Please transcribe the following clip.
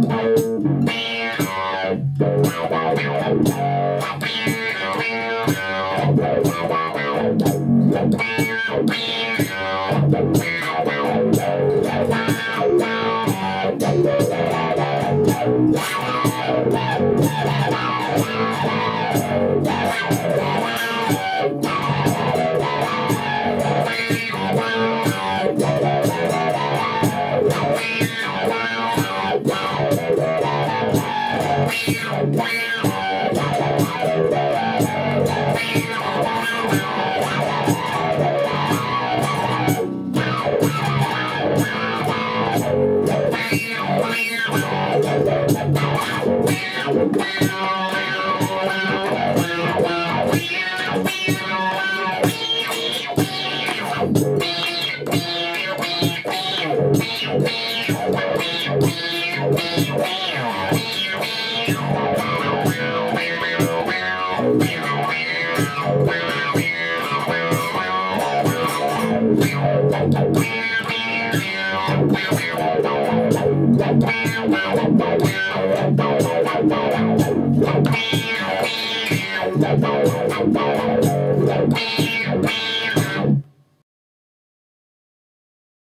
Wow. Yeah. Thank you.